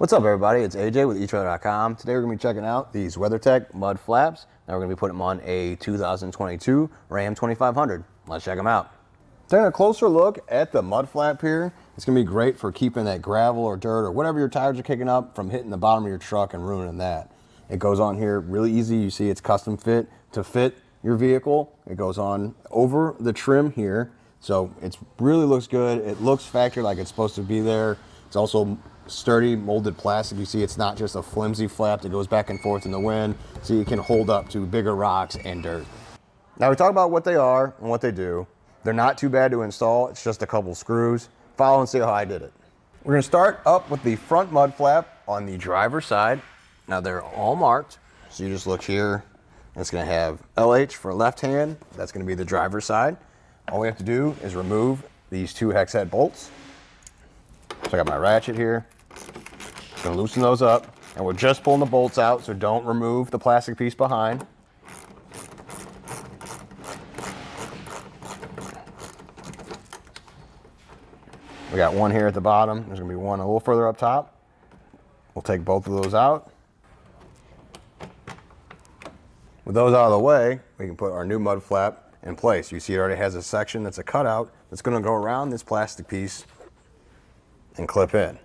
What's up everybody, it's AJ with eTrailer.com. Today we're going to be checking out these WeatherTech mud flaps. Now we're going to be putting them on a 2022 Ram 2500. Let's check them out. Taking a closer look at the mud flap here, it's going to be great for keeping that gravel or dirt or whatever your tires are kicking up from hitting the bottom of your truck and ruining that. It goes on here really easy. You see it's custom fit to fit your vehicle. It goes on over the trim here. So it really looks good. It looks factory like it's supposed to be there. It's also sturdy molded plastic. You see it's not just a flimsy flap that goes back and forth in the wind, so you can hold up to bigger rocks and dirt. Now we talk about what they are and what they do. They're not too bad to install. It's just a couple screws. Follow and see how I did it. We're gonna start up with the front mud flap on the driver's side. Now they're all marked. So you just look here. It's gonna have LH for left hand. That's gonna be the driver's side. All we have to do is remove these two hex head bolts. So I got my ratchet here. Gonna loosen those up. And we're just pulling the bolts out, so don't remove the plastic piece behind. We got one here at the bottom. There's gonna be one a little further up top. We'll take both of those out. With those out of the way, we can put our new mud flap in place. You see it already has a section that's a cutout that's gonna go around this plastic piece and clip in.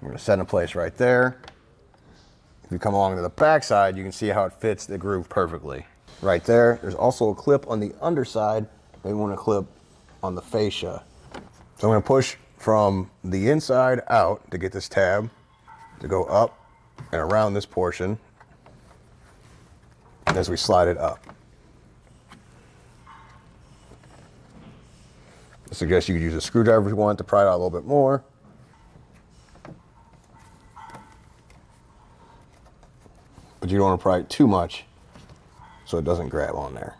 We're gonna set in place right there. If you come along to the back side, you can see how it fits the groove perfectly. Right there, there's also a clip on the underside that you wanna clip on the fascia. So I'm gonna push from the inside out to get this tab to go up and around this portion as we slide it up. I suggest you could use a screwdriver if you want to pry it out a little bit more. But you don't want to pry it too much so it doesn't grab on there.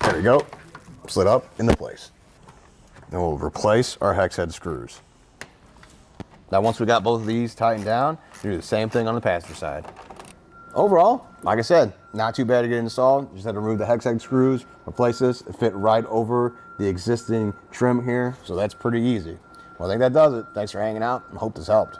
There we go. Slid up into place. Then we'll replace our hex head screws. Now once we got both of these tightened down, do the same thing on the passenger side. Overall, like I said, not too bad to get installed. Just had to remove the hex head screws, replace this. It fit right over the existing trim here, so that's pretty easy. Well, I think that does it. Thanks for hanging out, and hope this helped.